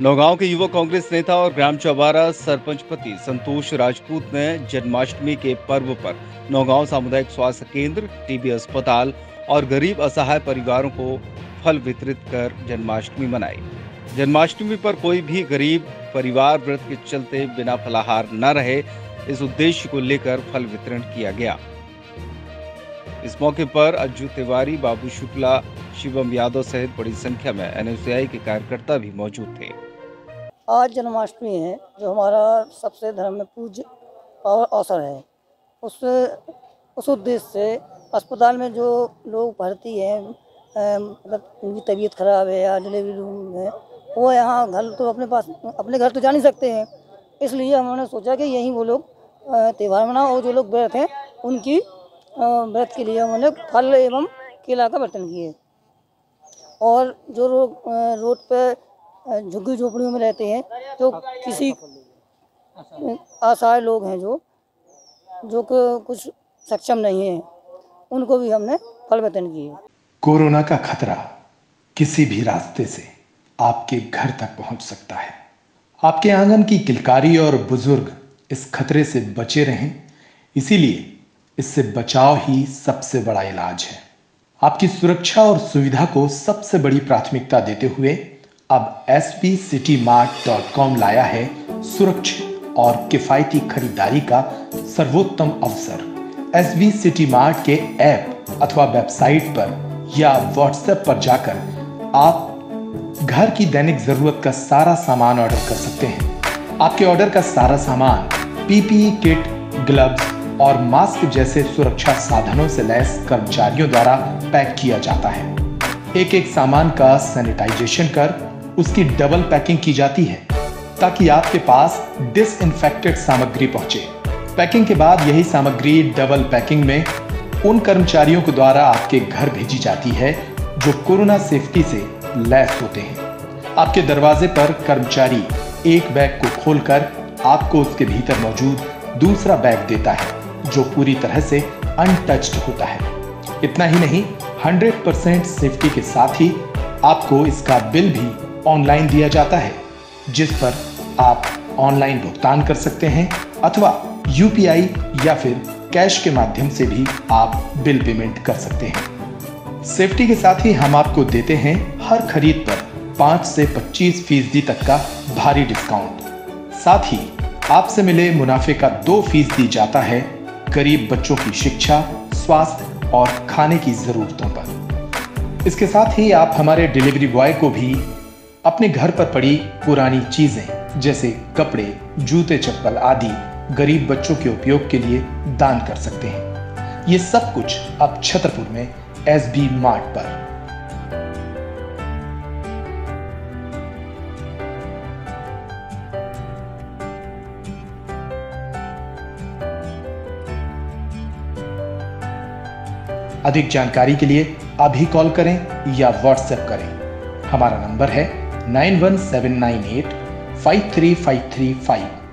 नौगांव के युवा कांग्रेस नेता और ग्राम चौबारा सरपंच पति संतोष राजपूत ने जन्माष्टमी के पर्व पर नौगांव सामुदायिक स्वास्थ्य केंद्र, टीबी अस्पताल और गरीब असहाय परिवारों को फल वितरित कर जन्माष्टमी मनाई। जन्माष्टमी पर कोई भी गरीब परिवार व्रत के चलते बिना फलाहार न रहे, इस उद्देश्य को लेकर फल वितरण किया गया। इस मौके पर अज्जू तिवारी, बाबू शुक्ला, शिवम यादव सहित बड़ी संख्या में एनएसयूआई के कार्यकर्ता भी मौजूद थे। आज जन्माष्टमी है, जो हमारा सबसे धर्म में पूज्य और अवसर है। उस उस उद्देश्य से अस्पताल में जो लोग भर्ती हैं मतलब उनकी तबीयत ख़राब है या डिलीवरी रूम है, वो यहाँ घर तो अपने पास, अपने घर तो जा नहीं सकते हैं। इसलिए हमने सोचा कि यहीं वो लोग त्यौहार मनाओ और जो लोग व्रत हैं, उनकी व्रत के लिए उन्होंने फल एवं केला का बर्तन किए। और जो लोग रोड पे झुग्गी झोपड़ियों में रहते हैं जो किसी असहाय लोग हैं जो जो कुछ सक्षम नहीं है, उनको भी हमने फल वितरण किए। कोरोना का खतरा किसी भी रास्ते से आपके घर तक पहुँच सकता है। आपके आँगन की किलकारी और बुज़ुर्ग इस खतरे से बचे रहें, इसीलिए इससे बचाव ही सबसे बड़ा इलाज है। आपकी सुरक्षा और सुविधा को सबसे बड़ी प्राथमिकता देते हुए अब एस कॉम लाया है सुरक्षित और किफायती खरीदारी का सर्वोत्तम अवसर। एस बी सिटी मार्ट के ऐप अथवा वेबसाइट पर या व्हाट्सएप पर जाकर आप घर की दैनिक ज़रूरत का सारा सामान ऑर्डर कर सकते हैं। आपके ऑर्डर का सारा सामान, पीपीई किट, ग्लव्स और मास्क जैसे सुरक्षा साधनों से लैस कर्मचारियों द्वारा पैक किया जाता है। एक एक सामान का सैनिटाइजेशन कर उसकी डबल पैकिंग की जाती है, ताकि आपके पास डिसइंफेक्टेड सामग्री पहुँचे। पैकिंग के बाद यही सामग्री डबल पैकिंग में उन कर्मचारियों के द्वारा आपके घर भेजी जाती है, जो कोरोना सेफ्टी से लैस होते हैं। आपके दरवाजे पर कर्मचारी एक बैग को खोलकर आपको उसके भीतर मौजूद दूसरा बैग देता है, जो पूरी तरह से अनटच्ड होता है। इतना ही नहीं 100% सेफ्टी के साथ ही आपको इसका बिल भी ऑनलाइन दिया जाता है, जिस पर आप ऑनलाइन भुगतान कर सकते हैं अथवा यूपीआई या फिर कैश के माध्यम से भी आप बिल पेमेंट कर सकते हैं। सेफ्टी के साथ ही हम आपको देते हैं हर खरीद पर पाँच से पच्चीस फ़ीसदी तक का भारी डिस्काउंट। साथ ही आपसे मिले मुनाफे का दो फ़ीसदी जाता है गरीब बच्चों की शिक्षा, स्वास्थ्य और खाने की जरूरतों पर। इसके साथ ही आप हमारे डिलीवरी बॉय को भी अपने घर पर पड़ी पुरानी चीज़ें, जैसे कपड़े, जूते, चप्पल आदि, गरीब बच्चों के उपयोग के लिए दान कर सकते हैं। ये सब कुछ अब छतरपुर में एस बी मार्ट पर। अधिक जानकारी के लिए अभी कॉल करें या व्हाट्सएप करें। हमारा नंबर है 91798 53535